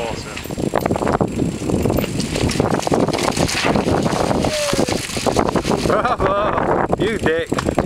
awesome. Bravo! You dick!